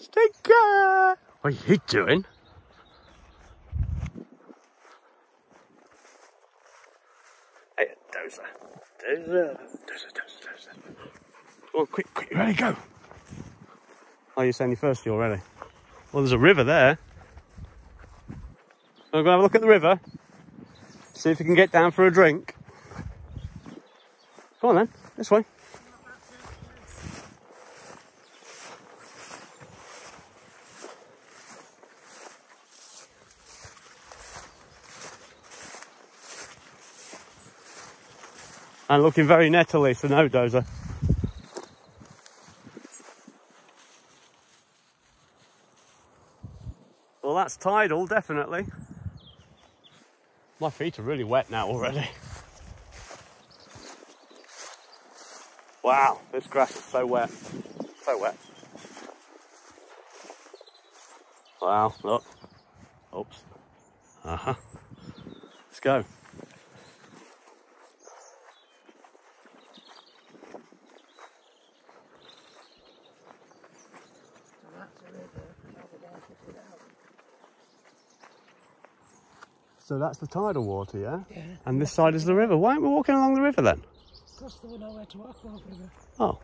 Stinker! What are you doing? Hey, Dozer. Dozer. Dozer, Dozer, Dozer. On, quick, quick, you ready? Go. Oh, you're saying you're thirsty already? Well, there's a river there. I'm going to have a look at the river. See if you can get down for a drink. Come on then, this way. And looking very nettily, so no dozer. Well, that's tidal, definitely. My feet are really wet now already. Wow, this grass is so wet. So wet. Wow, look. Oops. Uh huh. Let's go. So that's the tidal water, yeah? Yeah. And this side is the river. Why aren't we walking along the river then? Because there was nowhere to walk over there. Oh,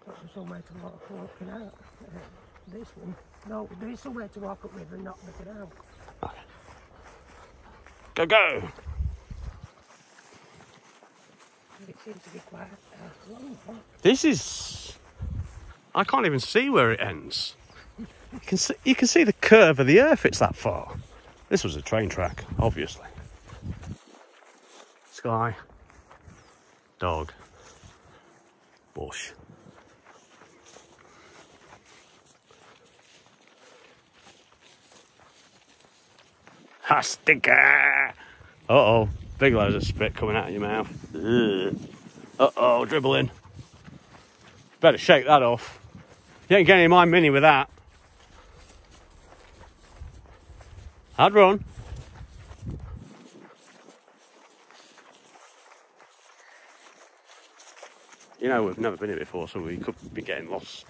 Because there's somewhere to walk out. Uh, this one. No, there is somewhere to walk up river and not looking out. go, go! It seems to be quite uh, long. This is. I can't even see where it ends. You can see, you can see the curve of the earth, it's that far. This was a train track, obviously. Sky, dog, bush. Ha stinker! Uh oh, big loads of spit coming out of your mouth. Uh oh, dribbling. Better shake that off. You ain't getting my mini with that. I'd run. You know, we've never been here before, so we could be getting lost.